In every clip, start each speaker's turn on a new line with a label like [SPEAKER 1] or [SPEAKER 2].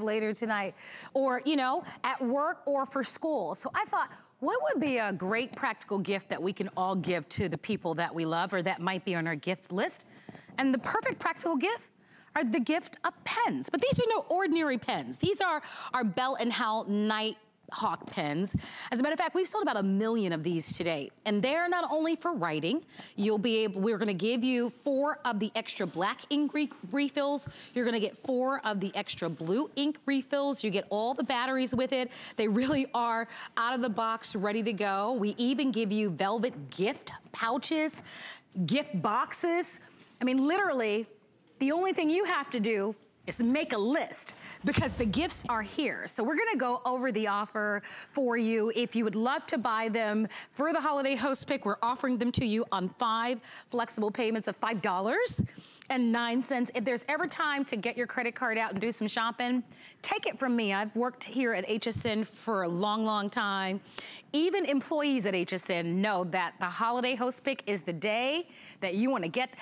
[SPEAKER 1] have later tonight, or, you know, at work or for school. So I thought, what would be a great practical gift that we can all give to the people that we love or that might be on our gift list? And the perfect practical gift are the gift of pens. But these are no ordinary pens. These are our Bell & Howell Knight Hawk pens. As a matter of fact, we've sold about a million of these today. And they're not only for writing, you'll be able, we're gonna give you four of the extra black ink re refills. You're gonna get four of the extra blue ink refills. You get all the batteries with it. They really are out of the box, ready to go. We even give you velvet gift pouches, gift boxes. I mean, literally, the only thing you have to do is make a list because the gifts are here. So we're gonna go over the offer for you. If you would love to buy them for the holiday host pick, we're offering them to you on five flexible payments of $5 and nine cents. If there's ever time to get your credit card out and do some shopping, take it from me. I've worked here at HSN for a long, long time. Even employees at HSN know that the holiday host pick is the day that you wanna get,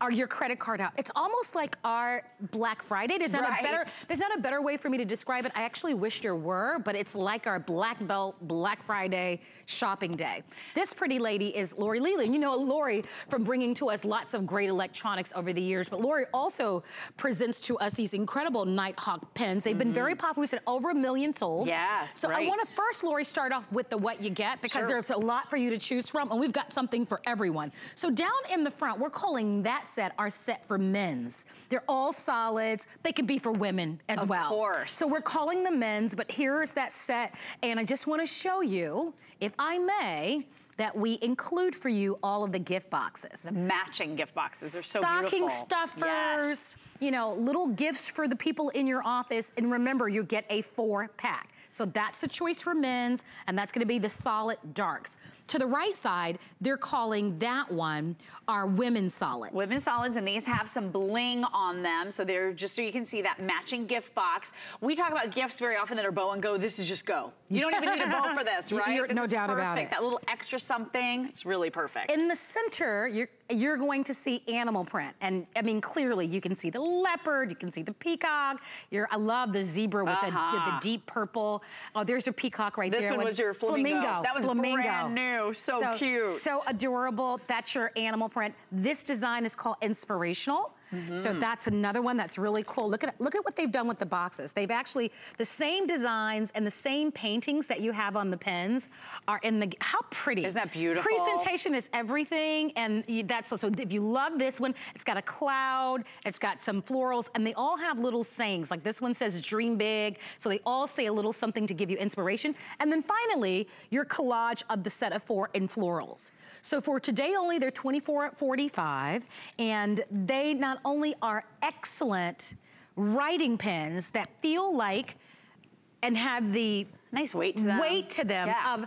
[SPEAKER 1] are your credit card out. It's almost like our Black Friday. There's not right. a better there's not a better way for me to describe it. I actually wish there were, but it's like our Black Belt Black Friday shopping day. This pretty lady is Lori Leland. You know Lori from bringing to us lots of great electronics over the years, but Lori also presents to us these incredible KnightHawk pens. They've mm -hmm. been very mm-hmm. popular. We said over a million sold.
[SPEAKER 2] Yes,
[SPEAKER 1] So
[SPEAKER 2] right.
[SPEAKER 1] I want to first, Lori, start off with the what you get because sure. there's a lot for you to choose from, and we've got something for everyone. So down in the front, we're calling that set are set for men's. They're all solids. They can be for women as
[SPEAKER 2] of
[SPEAKER 1] well.
[SPEAKER 2] Of course.
[SPEAKER 1] So we're calling them men's, but here's that set. And I just wanna show you, if I may, that we include for you all of the gift boxes.
[SPEAKER 2] The matching gift boxes, they're so
[SPEAKER 1] Stocking
[SPEAKER 2] beautiful.
[SPEAKER 1] stuffers, yes. you know, little gifts for the people in your office. And remember, you get a four pack. So that's the choice for men's, and that's gonna be the solid darks. To the right side, they're calling that one our women's solids.
[SPEAKER 2] Women's solids, and these have some bling on them. So they're just so you can see that matching gift box. We talk about gifts very often that are bow and go. This is just go. You don't even need a bow for this, right?
[SPEAKER 1] This no doubt
[SPEAKER 2] perfect.
[SPEAKER 1] about it.
[SPEAKER 2] That little extra something, it's really perfect.
[SPEAKER 1] In the center, you're you're going to see animal print. And I mean, clearly you can see the leopard, you can see the peacock. You're, I love the zebra with uh -huh. the, the,
[SPEAKER 2] uh-huh.
[SPEAKER 1] deep purple. Oh, there's a peacock right
[SPEAKER 2] this
[SPEAKER 1] there.
[SPEAKER 2] This one was your flamingo. flamingo. That was
[SPEAKER 1] flamingo.
[SPEAKER 2] brand new, so, so cute.
[SPEAKER 1] So adorable, that's your animal print. This design is called inspirational. Mm -hmm. So mm-hmm. that's another one that's really cool. Look at look at what they've done with the boxes. They've actually, the same designs and the same paintings that you have on the pens are in the, how pretty.
[SPEAKER 2] Isn't that beautiful?
[SPEAKER 1] Presentation is everything and that's, so if you love this one, it's got a cloud, it's got some florals, and they all have little sayings. Like this one says dream big, so they all say a little something to give you inspiration. And then finally, your collage of the set of four in florals. So for today only, they're 24 at 45, and they not only are excellent writing pens that feel like and have the
[SPEAKER 2] nice weight to them,
[SPEAKER 1] weight to them yeah. of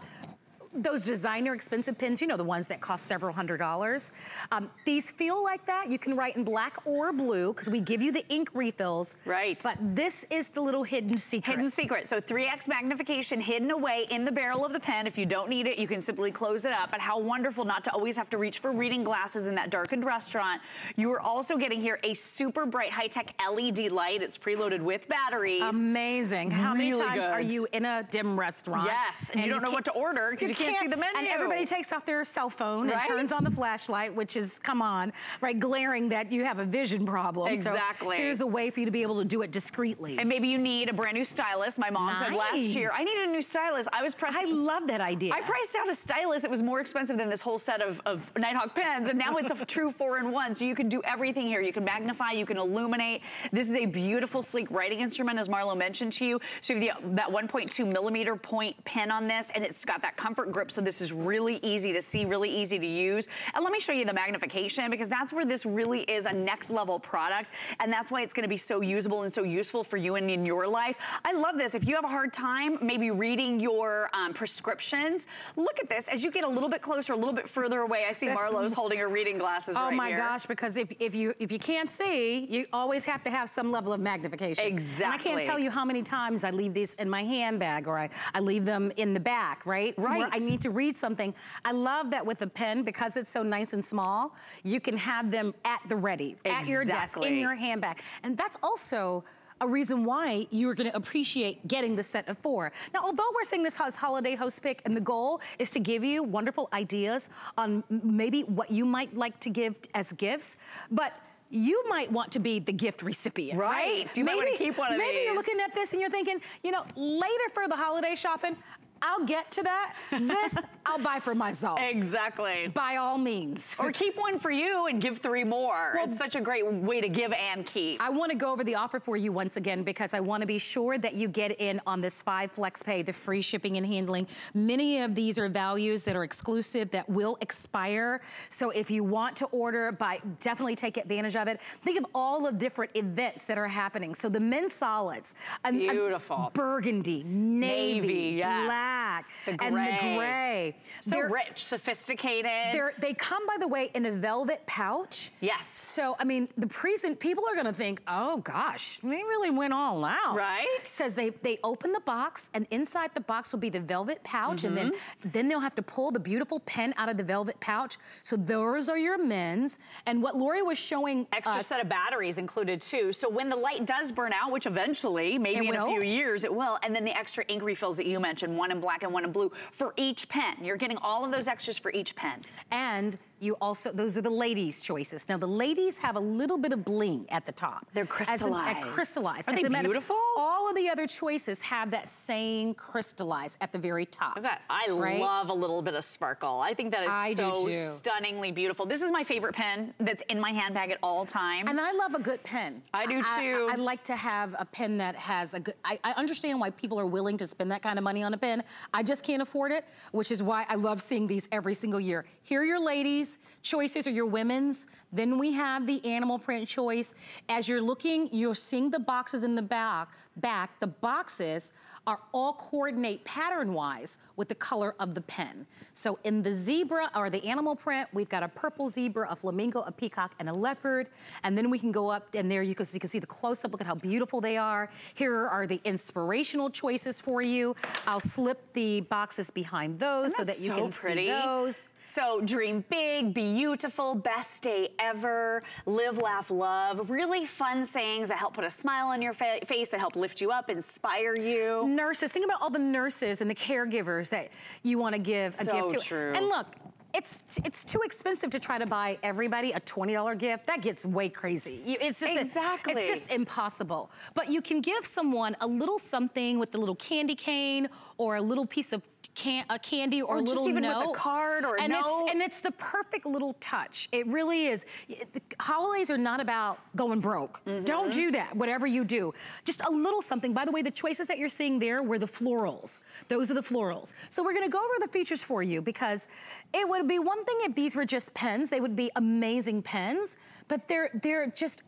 [SPEAKER 1] those designer expensive pens, you know, the ones that cost several hundred dollars. Um, these feel like that. You can write in black or blue because we give you the ink refills.
[SPEAKER 2] Right.
[SPEAKER 1] But this is the little hidden secret.
[SPEAKER 2] Hidden secret. So 3X magnification hidden away in the barrel of the pen. If you don't need it, you can simply close it up. But how wonderful not to always have to reach for reading glasses in that darkened restaurant. You are also getting here a super bright high-tech LED light. It's preloaded with batteries.
[SPEAKER 1] Amazing. How really many times good. are you in a dim restaurant?
[SPEAKER 2] Yes, and, and you don't know what to order because you, can't, see the menu.
[SPEAKER 1] And everybody takes off their cell phone right? and turns on the flashlight, which is, come on, right, glaring that you have a vision problem.
[SPEAKER 2] Exactly.
[SPEAKER 1] So here's a way for you to be able to do it discreetly.
[SPEAKER 2] And maybe you need a brand new stylus. My mom nice. said last year, I needed a new stylus. I was pressing.
[SPEAKER 1] I love that idea.
[SPEAKER 2] I priced out a stylus. It was more expensive than this whole set of, of KnightHawk pens, and now it's a true four-in-one. So you can do everything here. You can magnify, you can illuminate. This is a beautiful, sleek writing instrument, as Marlo mentioned to you. So you have the, that 1.2 millimeter point pen on this, and it's got that comfort grip, so this is really easy to see, really easy to use. And let me show you the magnification because that's where this really is a next level product. And that's why it's gonna be so usable and so useful for you and in your life. I love this. If you have a hard time maybe reading your um, prescriptions, look at this. As you get a little bit closer, a little bit further away, I see Marlo's holding her reading glasses
[SPEAKER 1] oh
[SPEAKER 2] right
[SPEAKER 1] my gosh, because if, if, you, if you can't see, you always have to have some level of magnification.
[SPEAKER 2] Exactly.
[SPEAKER 1] And I can't tell you how many times I leave these in my handbag or I, I leave them in the back, right?
[SPEAKER 2] Right.
[SPEAKER 1] Where I need to read something. I love that with a pen, because it's so nice and small, you can have them at the ready, exactly. at your desk, in your handbag. And that's also a reason why you're gonna appreciate getting the set of four. Now, although we're saying this as holiday host pick and the goal is to give you wonderful ideas on maybe what you might like to give as gifts, but you might want to be the gift recipient, right?
[SPEAKER 2] right? You maybe, might want to keep one of
[SPEAKER 1] maybe
[SPEAKER 2] these.
[SPEAKER 1] you're looking at this and you're thinking, you know, later for the holiday shopping, I'll get to that. This, I'll buy for myself.
[SPEAKER 2] Exactly.
[SPEAKER 1] By all means.
[SPEAKER 2] Or keep one for you and give three more. Well, it's such a great way to give and keep.
[SPEAKER 1] I want to go over the offer for you once again because I want to be sure that you get in on this five flex pay, the free shipping and handling. Many of these are values that are exclusive that will expire. So if you want to order, by definitely take advantage of it. Think of all the different events that are happening. So the men's solids.
[SPEAKER 2] Beautiful.
[SPEAKER 1] burgundy, navy, navy yes. black black
[SPEAKER 2] the
[SPEAKER 1] and the gray.
[SPEAKER 2] So they're, rich, sophisticated.
[SPEAKER 1] they come, by the way, in a velvet pouch.
[SPEAKER 2] Yes.
[SPEAKER 1] So, I mean, the present, people are gonna think, oh gosh, they really went all out.
[SPEAKER 2] Right.
[SPEAKER 1] Because they, they open the box and inside the box will be the velvet pouch mm -hmm. and then, mm-hmm. then they'll have to pull the beautiful pen out of the velvet pouch. So those are your men's. And what Lori was showing
[SPEAKER 2] Extra
[SPEAKER 1] us,
[SPEAKER 2] set of batteries included too. So when the light does burn out, which eventually, maybe in a few years it will, and then the extra ink refills that you mentioned, one in black and one in blue for each pen. You're getting all of those extras for each pen.
[SPEAKER 1] And you also, those are the ladies' choices. Now the ladies have a little bit of bling at the top.
[SPEAKER 2] They're crystallized.
[SPEAKER 1] As crystallized.
[SPEAKER 2] Are As they beautiful?
[SPEAKER 1] all of the other choices have that same crystallized at the very top.
[SPEAKER 2] Is that, I right? love a little bit of sparkle. I think that is I so stunningly beautiful. This is my favorite pen that's in my handbag at all times.
[SPEAKER 1] And I love a good pen.
[SPEAKER 2] I do too.
[SPEAKER 1] I, I, I like to have a pen that has a good, I, I understand why people are willing to spend that kind of money on a pen. I just can't afford it, which is why I love seeing these every single year. Here are your ladies' choices or your women's. Then we have the animal print choice. As you're looking, you're seeing the boxes in the back. Back, the boxes are all coordinate pattern-wise with the color of the pen. So in the zebra or the animal print, we've got a purple zebra, a flamingo, a peacock, and a leopard. And then we can go up and there you can, you can see the close-up, look at how beautiful they are. Here are the inspirational choices for you. I'll slip the boxes behind those so that you so can pretty. see those.
[SPEAKER 2] So dream big, beautiful, best day ever, live, laugh, love. Really fun sayings that help put a smile on your fa face, that help lift you up, inspire you.
[SPEAKER 1] Nurses, think about all the nurses and the caregivers that you want to give
[SPEAKER 2] so
[SPEAKER 1] a gift to.
[SPEAKER 2] True.
[SPEAKER 1] And look, it's it's too expensive to try to buy everybody a $20 gift. That gets way crazy. It's just
[SPEAKER 2] exactly.
[SPEAKER 1] it's just impossible. But you can give someone a little something with a little candy cane or a little piece of can, a candy or, or a little
[SPEAKER 2] just even
[SPEAKER 1] note.
[SPEAKER 2] with a card or
[SPEAKER 1] and
[SPEAKER 2] note.
[SPEAKER 1] It's, and it's the perfect little touch. It really is. The holidays are not about going broke. Mm -hmm. Don't do that, whatever you do. Just a little something. By the way, the choices that you're seeing there were the florals. Those are the florals. So we're gonna go over the features for you because it would be one thing if these were just pens. They would be amazing pens, but they're, they're just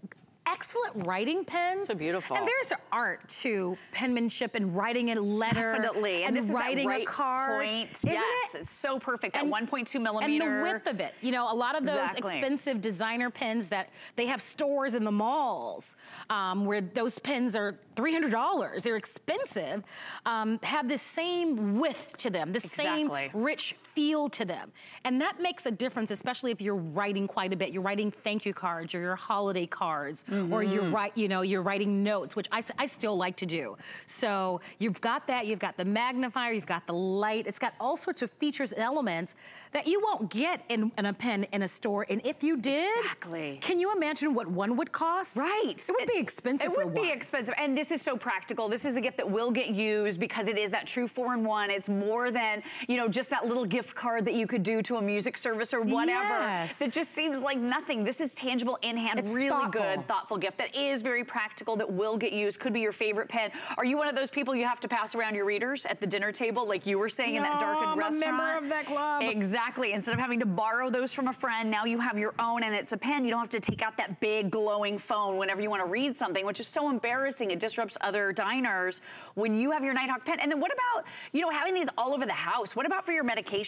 [SPEAKER 1] excellent writing pens.
[SPEAKER 2] So beautiful.
[SPEAKER 1] And there's art to penmanship and writing a letter.
[SPEAKER 2] Definitely.
[SPEAKER 1] And,
[SPEAKER 2] and this
[SPEAKER 1] writing
[SPEAKER 2] right
[SPEAKER 1] a card.
[SPEAKER 2] Point.
[SPEAKER 1] Isn't
[SPEAKER 2] yes,
[SPEAKER 1] it?
[SPEAKER 2] it's so perfect. And, 1.2 millimeter.
[SPEAKER 1] And the width of it. You know, a lot of those
[SPEAKER 2] exactly.
[SPEAKER 1] expensive designer pens that they have stores in the malls um, where those pens are $300. They're expensive. Um, have the same width to them, the
[SPEAKER 2] exactly.
[SPEAKER 1] same rich feel to them. And that makes a difference, especially if you're writing quite a bit. You're writing thank you cards or your holiday cards, mm -hmm. or you're mm-hmm. write, you know, you're writing notes, which I, I still like to do. So you've got that, you've got the magnifier, you've got the light. It's got all sorts of features and elements that you won't get in, in a pen in a store. And if you did,
[SPEAKER 2] exactly.
[SPEAKER 1] can you imagine what one would cost?
[SPEAKER 2] Right.
[SPEAKER 1] It would it, be expensive
[SPEAKER 2] It would
[SPEAKER 1] be
[SPEAKER 2] expensive. And this is so practical. This is a gift that will get used because it is that true four-in-one. It's more than, you know, just that little gift card that you could do to a music service or whatever.
[SPEAKER 1] Yes.
[SPEAKER 2] That just seems like nothing. This is tangible in hand,
[SPEAKER 1] it's
[SPEAKER 2] really
[SPEAKER 1] thoughtful.
[SPEAKER 2] good, thoughtful gift that is very practical, that will get used, could be your favorite pen. Are you one of those people you have to pass around your readers at the dinner table, like you were saying
[SPEAKER 1] no,
[SPEAKER 2] in that darkened
[SPEAKER 1] I'm
[SPEAKER 2] restaurant?
[SPEAKER 1] a member of that club.
[SPEAKER 2] Exactly. Instead of having to borrow those from a friend, now you have your own and it's a pen. You don't have to take out that big glowing phone whenever you want to read something, which is so embarrassing. It disrupts other diners when you have your KnightHawk pen. And then what about, you know, having these all over the house? What about for your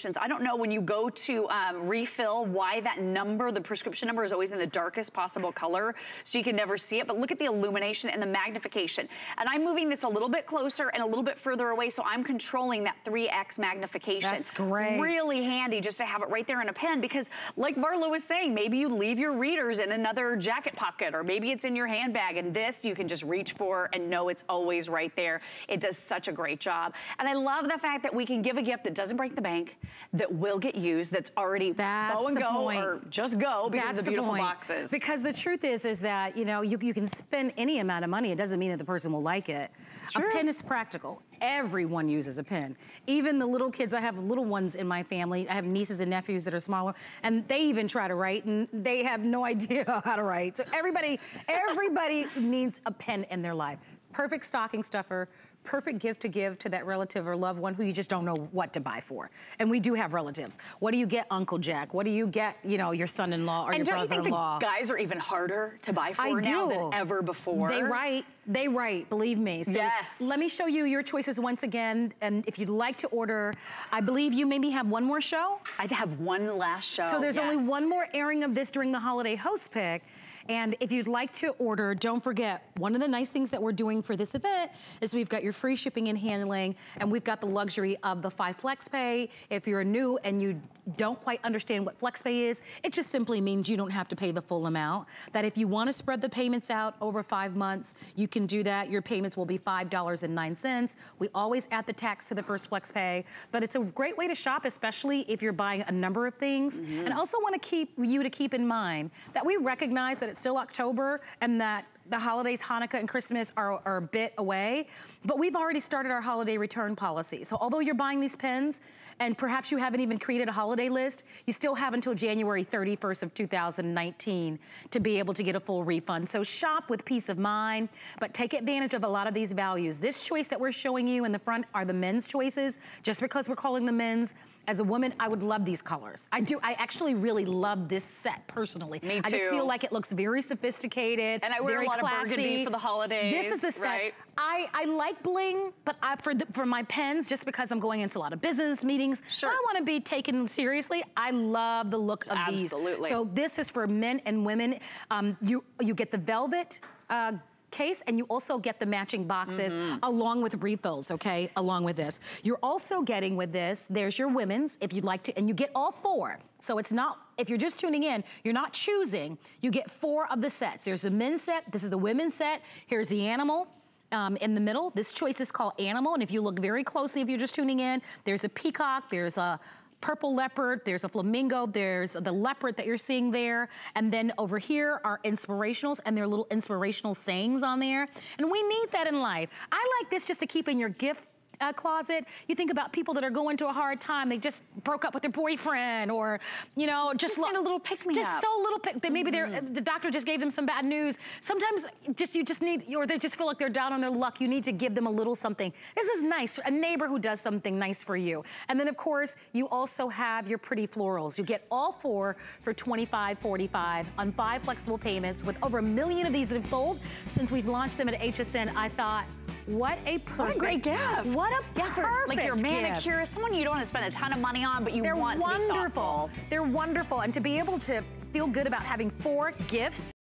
[SPEAKER 2] medications? I don't know when you go to um, refill why that number, the prescription number is always in the darkest possible color. So you can can never see it, but look at the illumination and the magnification. And I'm moving this a little bit closer and a little bit further away, so I'm controlling that 3X magnification.
[SPEAKER 1] That's great.
[SPEAKER 2] Really handy just to have it right there in a pen because like Marlo was saying, maybe you leave your readers in another jacket pocket or maybe it's in your handbag and this you can just reach for and know it's always right there. It does such a great job. And I love the fact that we can give a gift that doesn't break the bank, that will get used, that's already
[SPEAKER 1] That's
[SPEAKER 2] go and
[SPEAKER 1] the
[SPEAKER 2] go
[SPEAKER 1] point.
[SPEAKER 2] or just go because
[SPEAKER 1] That's
[SPEAKER 2] of the beautiful
[SPEAKER 1] point.
[SPEAKER 2] boxes.
[SPEAKER 1] Because the truth is, is that, you know, you, you can spend any amount of money. It doesn't mean that the person will like it.
[SPEAKER 2] Sure.
[SPEAKER 1] A pen is practical. Everyone uses a pen. Even the little kids, I have little ones in my family. I have nieces and nephews that are smaller, and they even try to write, and they have no idea how to write. So everybody, everybody needs a pen in their life. Perfect stocking stuffer, perfect gift to give to that relative or loved one who you just don't know what to buy for. And we do have relatives. What do you get Uncle Jack? What do you get, you know, your son-in-law or
[SPEAKER 2] and
[SPEAKER 1] your
[SPEAKER 2] don't you think the
[SPEAKER 1] brother-in-law?
[SPEAKER 2] guys are even harder to buy for
[SPEAKER 1] I
[SPEAKER 2] now
[SPEAKER 1] do.
[SPEAKER 2] than ever before?
[SPEAKER 1] They write, they write, believe me. So
[SPEAKER 2] Yes.
[SPEAKER 1] let me show you your choices once again. And if you'd like to order, I believe you maybe have one more show.
[SPEAKER 2] I have one last show.
[SPEAKER 1] So there's only one more airing of this during the holiday host pick. And if you'd like to order, don't forget, one of the nice things that we're doing for this event is we've got your free shipping and handling, and we've got the luxury of the five flex pay. If you're new and you don't quite understand what flex pay is, it just simply means you don't have to pay the full amount. That if you want to spread the payments out over five months, you can do that. Your payments will be $5.09. We always add the tax to the first flex pay, but it's a great way to shop, especially if you're buying a number of things. Mm-hmm. And also want to keep you to keep in mind that we recognize that it's still October and that the holidays, Hanukkah and Christmas are, are a bit away, but we've already started our holiday return policy. So although you're buying these pens and perhaps you haven't even created a holiday list, you still have until January 31st of 2019 to be able to get a full refund. So shop with peace of mind, but take advantage of a lot of these values. This choice that we're showing you in the front are the men's choices. Just because we're calling them men's, as a woman, I would love these colors. I do, I actually really love this set personally.
[SPEAKER 2] Me too.
[SPEAKER 1] I just feel like it looks very sophisticated.
[SPEAKER 2] And I wear a
[SPEAKER 1] very
[SPEAKER 2] lot of
[SPEAKER 1] classy.
[SPEAKER 2] burgundy for the holidays,
[SPEAKER 1] This is a set.
[SPEAKER 2] right?
[SPEAKER 1] I, I like bling, but I, for, the, for my pens, just because I'm going into a lot of business meetings,
[SPEAKER 2] Sure.
[SPEAKER 1] I want to be taken seriously. I love the look of these.
[SPEAKER 2] Absolutely.
[SPEAKER 1] So this is for men and women. Um, you you get the velvet. Uh, case and you also get the matching boxes
[SPEAKER 2] Mm-hmm.
[SPEAKER 1] along with refills okay along with this you're also getting with this there's your women's if you'd like to and you get all four so it's not if you're just tuning in you're not choosing you get four of the sets there's the men's set this is the women's set here's the animal um, in the middle. This choice is called Animal, and if you look very closely, if you're just tuning in, there's a peacock, there's a purple leopard, there's a flamingo, there's the leopard that you're seeing there, and then over here are inspirationals, and there are little inspirational sayings on there, and we need that in life. I like this just to keep in your gift uh, closet. You think about people that are going through a hard time. They just broke up with their boyfriend, or you know, just,
[SPEAKER 2] Just a little pick-me-up.
[SPEAKER 1] Just so little pick. Maybe
[SPEAKER 2] Mm-hmm.
[SPEAKER 1] they're the doctor just gave them some bad news. Sometimes just you just need, or they just feel like they're down on their luck. You need to give them a little something. This is nice. A neighbor who does something nice for you. And then of course you also have your pretty florals. You get all four for 25.45 on five flexible payments with over a million of these that have sold since we've launched them at HSN. I thought, what a perfect,
[SPEAKER 2] What a great gift.
[SPEAKER 1] What a
[SPEAKER 2] Yeah, for,
[SPEAKER 1] perfect
[SPEAKER 2] Like your
[SPEAKER 1] gift.
[SPEAKER 2] manicurist, someone you don't want to spend a ton of money on, but you want.
[SPEAKER 1] They're
[SPEAKER 2] want to be
[SPEAKER 1] wonderful.
[SPEAKER 2] thoughtful.
[SPEAKER 1] They're wonderful. And to be able to feel good about having four gifts